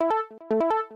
you